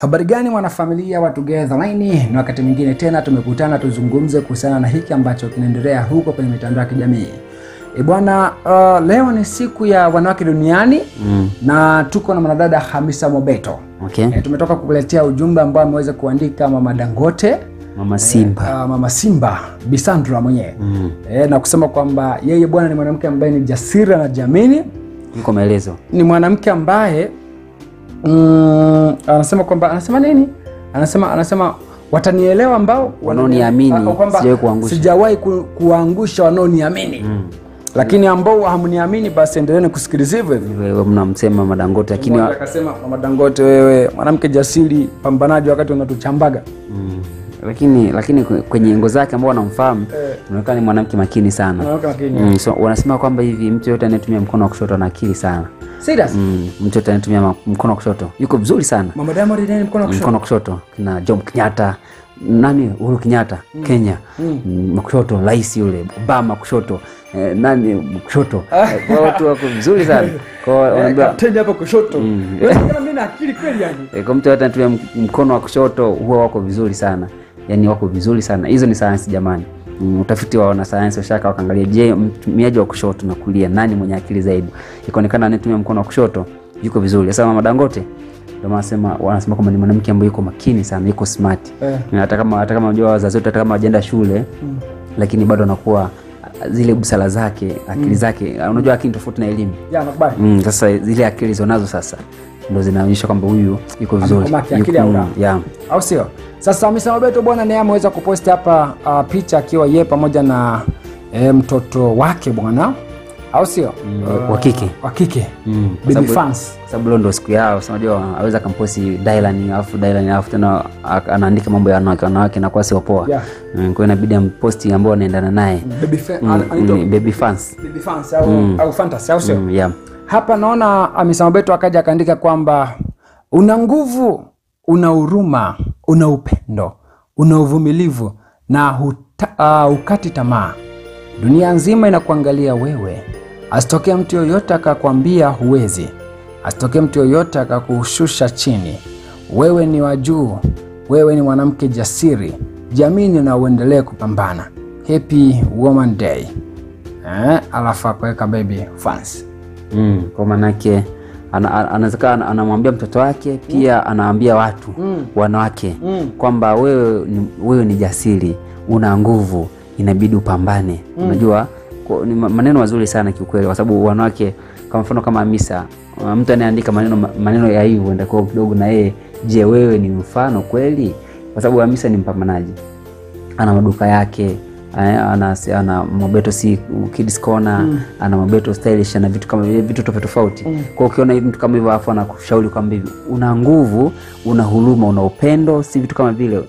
Habari gani mwanafamilia wa Together Line, ni wakati mwingine tena tumekutana tuzungumze kuhusiana na hiki ambacho kinaendelea huko kwenye mitandao ya kijamii. E bwana, uh, leo ni siku ya wanawake duniani Mm. na tuko na mwanadada Hamisa Mobeto. Okay. E, tumetoka kukuletea ujumbe ambao ameweza kuandika mama Dangote Mama Simba. e, uh, mama Simba Bisandra mwenyewe Mm. e, na kusema kwamba yeye bwana ni mwanamke ambaye ni jasiri na jamini niko maelezo. ni mwanamke ambaye mm, anasema kwamba anasema nini anasema anasema watanielewa ambao Wanaoniamini, Ah, sijawahi ku, kuangusha wanaoniamini Mm. lakini ambao hamniamini basi endeleeni kusikiliza hivyo hivyo mnamsema Madangote lakini akasema madangote wewe mwanamke jasiri pambanaji wakati unatuchambaga mm. lakini lakini kwenye engo zake ambao wanamfahamu inaonekana ni mwanamke makini sana. Makini. Mm. So, wanasema kwamba hivi mtu yote anayetumia mkono wa kushoto ana akili sana. Serious? Mm. mtoto anatumia mkono wa kushoto. Yuko vizuri sana. mama Diamond mkono wa kushoto? Mkono jom kushoto. Kina Jomo Kenyatta. Nani? Uhuru Kenyatta Kenya. Mm. kushoto rais yule. Obama kushoto. Eh, nani kushoto? Eh, kwa watu wako vizuri sana. Kwa wanaambia kapteni hapa kushoto. Wewe kama mimi na akili kweli yani? E, kwa mtu anatumia mkono wa kushoto huwa wako vizuri sana. Yani wako vizuri sana. Hizo ni sayansi jamani. mm, utafiti wa wanasayansi washaka wakaangalia je mtumiaji wa kushoto na kulia nani mwenye akili zaidi ikaonekana anayetumia mkono wa kushoto yuko vizuri sasa mama dangote ndio maana wanasema wanasema kwamba ni mwanamke ambaye yuko makini sana yuko smart Eh. Na hata kama hata kama unajua wazazi wetu hata kama wajaenda shule mm. lakini bado anakuwa zile busara zake akili mm. zake unajua akili tofauti na elimu ya nakubali Mm, sasa zile akili zonazo sasa ndo zinaonyesha kwamba huyu yuko vizuri mm, yeah. au sio? Sasa misa Mobeto bwana naye ameweza kuposti hapa uh, picha akiwa ye pamoja na e, mtoto wake bwana. Au sio? Mm, wa kike. wa kike. Mm, kwa baby fans. sababu leo ndo siku yao unajua aweza akamposti Dylan alafu Dylan alafu tena anaandika mambo ya wanawake wanawake nakuwa sio poa. Yeah. Mm, kwa inabidi amposti ambao anaendana naye. Baby, fa- Mm, mm, baby fans. Baby fans au, au fantasy au sio? Mm, yeah. Hapa naona Hamisa Beto akaja akaandika kwamba una nguvu una huruma una upendo una uvumilivu na huta, uh, ukati tamaa. Dunia nzima inakuangalia wewe. Asitokee mtu yoyote akakwambia huwezi. Asitokee mtu yoyote akakushusha chini. Wewe ni wa juu. Wewe ni mwanamke jasiri. Jamini na uendelee kupambana. Happy woman day. Eh, alafu akaweka baby fans Mm, kwa maanake anawezekana ana- anamwambia mtoto wake pia mm. anaambia watu mm. wanawake mm. kwamba wewe ni, wewe ni jasiri una nguvu inabidi upambane mm. unajua kwa- ni maneno mazuri sana kiukweli kwa sababu wanawake kwa mfano kama Hamisa mtu anayeandika maneno maneno ya hivyo ndakuwa kidogo na yeye je wewe ni mfano kweli kwa sababu Hamisa ni mpambanaji ana maduka yake ana, ana mabeto si kids corner mm. ana mabeto stylish ana vitu kama vile vitu tofauti tofauti. Mm. kwa ukiona mtu kama hivyo afu anakushauri kwamba hivi una nguvu una huruma una upendo si vitu kama vile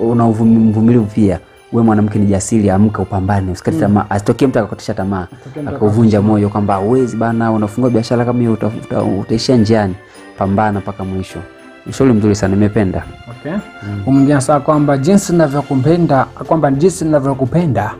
una uvumilivu mvumilivu pia. We mwanamke ni jasiri amka upambane usikate tamaa asitokee mtu akakotesha tamaa akauvunja moyo kwamba uwezi bana unafungua biashara kama hiyo uta- uta- utaishia njiani. Pambana mpaka mwisho ushauri mzuri sana nimependa Okay. Mm. Mwingine anasema kwamba jinsi ninavyokupenda kwamba jinsi ninavyokupenda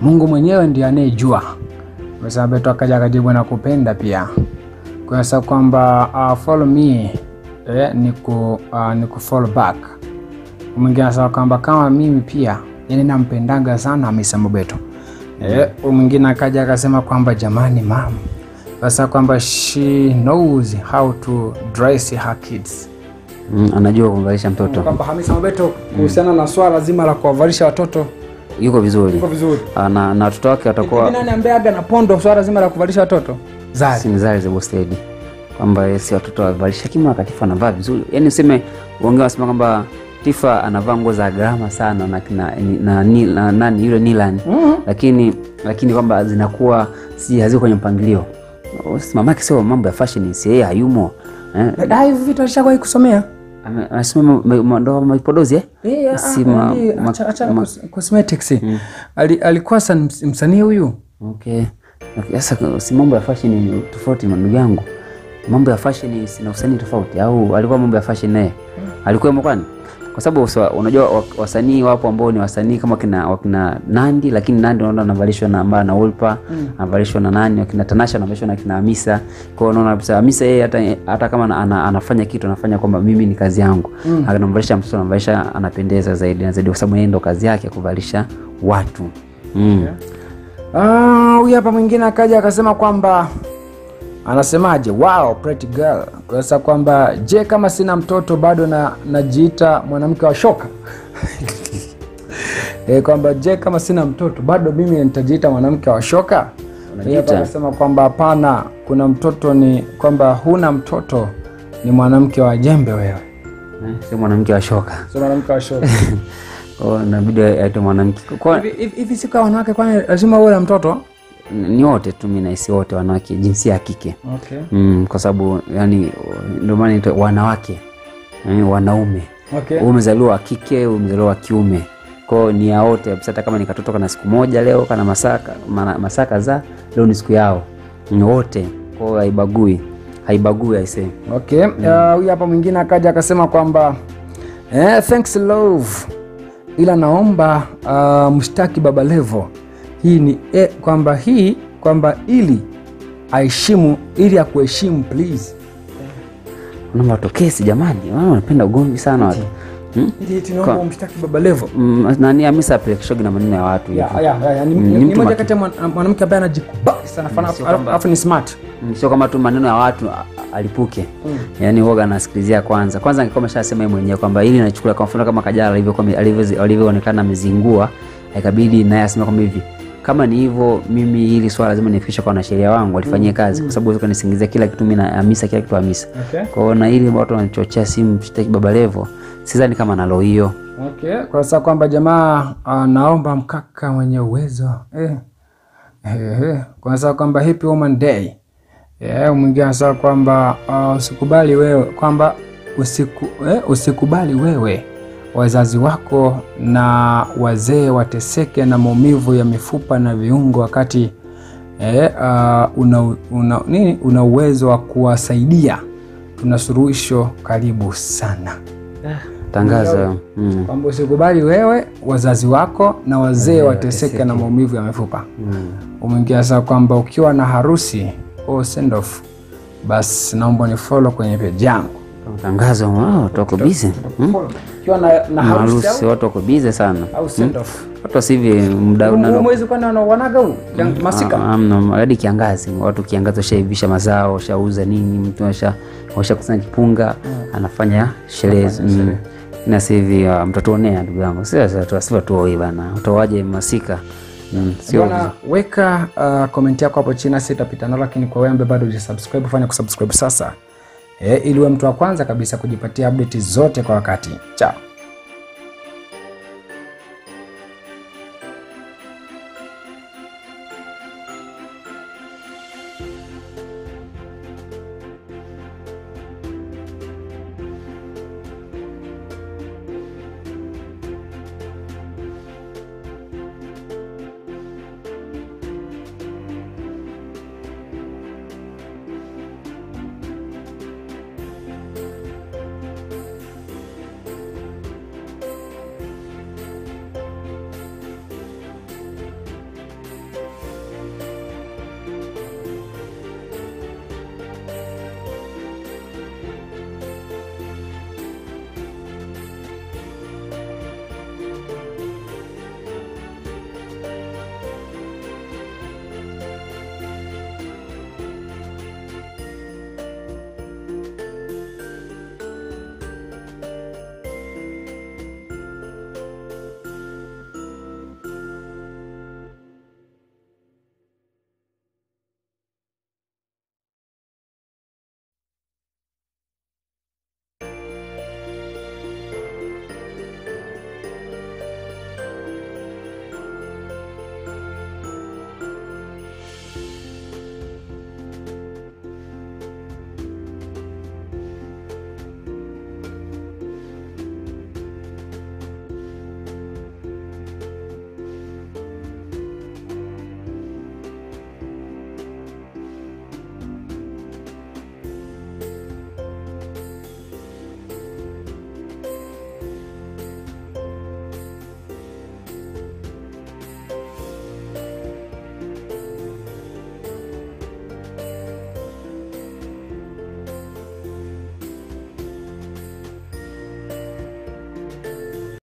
Mungu mwenyewe ndiye anayejua. Msema Beto akaja akajibu na kupenda pia. Kwa hiyo kwamba uh, follow me eh, ni ku uh, ni ku follow back. Mwingine anasema kwamba kama mimi pia yani nampendanga sana Hamisa Mobeto. Eh, mwingine akaja akasema kwamba jamani mam. Sasa kwamba she knows how to dress her kids mm, anajua kumvalisha mtoto kwamba Hamisa Mobeto kuhusiana na swala zima la kuwavalisha watoto yuko vizuri Yuko vizuri. Ah, na, na watoto wake watakuwa nani ambaye aga na pondo swala zima la kuvalisha watoto? Zari. Si mzari za Bostedi. kwamba si watoto wavalisha lakini wakati Tifa anavaa vizuri yaani useme uongea wasema kwamba Tifa anavaa nguo za gharama sana na, na, na, na, na nani yule Nilan Mm -hmm. lakini lakini kwamba zinakuwa si haziko kwenye mpangilio mamake sio mambo ya fashion si yeye hayumo eh, Ah, hivi vitu alishawahi kusomea. Anasema ma- ma- ndo eh? Si ma- ma- ma-. Ali, alikuwa san- msanii huyu. Okay. Okay, Sasa si mambo ya fashion ni tofauti ndugu yangu. Mambo ya fashion sina usanii tofauti au alikuwa mambo ya fashion naye? Alikuwa kwani? Kwa sababu unajua wasanii wapo ambao ni wasanii kama wakina, wakina Nandi, lakini Nandi unaona anavalishwa na ambaye na Wolpa anavalishwa na nani, wakina Tanasha anavalishwa na kina Hamisa. Kwa hiyo unaona kabisa Hamisa yeye hata, hata kama ana, ana, anafanya kitu anafanya kwamba mimi ni kazi yangu mm. Anamvalisha mtoto anamvalisha, anapendeza zaidi na zaidi, kwa sababu yeye ndo kazi yake ya kuvalisha watu mm. Ah, huyu hapa mwingine akaja akasema kwamba anasemaje, wow pretty girl, sasa kwamba je, kama sina mtoto bado na najiita mwanamke wa shoka? E, kwamba je, kama sina mtoto bado mimi nitajiita mwanamke wa shoka. Anasema kwamba hapana, kuna mtoto ni kwamba huna mtoto ni mwanamke wa jembe wewe, si sio mwanamke wa shoka, sio mwanamke wa shoka. Hiyo inabidi aitwe mwanamke. Hivi siku ya wanawake, kwani lazima uwe na mtoto? Ni wote tu, mimi nahisi wote wanawake jinsia ya kike Okay. mm, kwa sababu yani ndio maana inaitwa wanawake yani, wanaume Okay. Umezaliwa wa kike, umezaliwa wa kiume, kwao ni ya wote kabisa. Hata kama ni katoto kana siku moja leo kana masaka za leo ni siku yao, ni wote kwao, haibagui haibagui aise. Okay. Uh, huyu hapa mwingine akaja akasema kwamba eh, thanks love, ila naomba uh, mshtaki Baba Levo hii ni e, kwamba hii kwamba ili aheshimu ili akuheshimu please. Naomba watokesi jamani, wao wanapenda ugomvi sana watu hmm? Ili eti naomba mshtaki Baba Levo. Mm, nani Hamisa apelekeshogi na maneno ya watu Ya, ya, ya, ya, ni, Mm, ni, moja kati ya mwanamke ambaye anajikubali sana alafu- alafu ni smart. Mm, sio kama tu maneno ya watu alipuke. Mm. yaani woga anasikilizia kwanza kwanza angekuwa ameshasema yeye mwenyewe kwamba ili nachukulia kwa mfano kama Kajala alivyokuwa alivyoonekana amezingua ikabidi naye asema kwamba hivi kama ni hivyo mimi hili swala lazima nifikishe kwa wanasheria wangu walifanyie kazi kwa sababu kanisingizia kila kitu mimi na Hamisa kila kitu Hamisa Okay. kwa hiyo na ili watu wanachochea simu mshtaki Baba Levo sidhani kama nalo hiyo Okay. Kwa sababu kwamba jamaa anaomba mkaka mwenye uwezo eh. Eh, eh. Kwa sababu kwamba happy woman day eh, mwingine anasema kwamba uh, usikubali wewe kwamba usiku, eh, usikubali wewe wazazi wako na wazee wateseke na maumivu ya mifupa na viungo wakati eh, uh, una, una, nini una uwezo wa kuwasaidia. Tuna suruhisho karibu sana tangazo mm. kwamba usikubali wewe wazazi wako na wazee wateseke na maumivu ya mifupa. mm. Umeingia sasa kwamba ukiwa na harusi au send off, basi naomba ni follow kwenye page yangu. Tangazo wao watu wako busy? Ukiwa na, na harusi watu wako busy sana off, watu wasivi muda na mwezi kwani wana- wanaga huu masika? Amna, hadi kiangazi watu kiangazi washaivisha mazao washauza nini mtu asha washakusanya kipunga anafanya sherehe na sasa hivi uh, mtatuonea ndugu yangu. Sasa tuoi bana utoaje masika? Mm. Bwana, weka uh, komenti yako hapo chini, sitapita nalo, lakini kwa wewe ambaye bado hujasubscribe, fanya kusubscribe sasa, eh, ili uwe mtu wa kwanza kabisa kujipatia update zote kwa wakati. Chao.